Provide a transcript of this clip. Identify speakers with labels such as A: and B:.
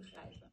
A: ingrijpen.